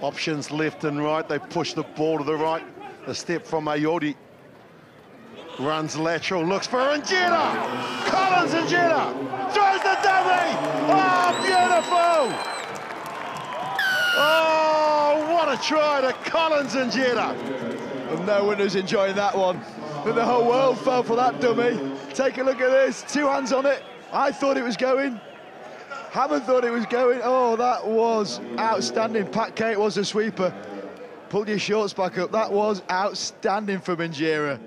Options left and right. They push the ball to the right. A step from Ayodi. Runs lateral, looks for Injera. Collins Injera throws the dummy. Oh, ah, beautiful! Oh, what a try to Collins Injera. And no one was enjoying that one. And the whole world fell for that dummy. Take a look at this. Two hands on it. I thought it was going. Hammond thought it was going. Oh, that was outstanding. Pat Kate was a sweeper. Pull your shorts back up. That was outstanding from Injera.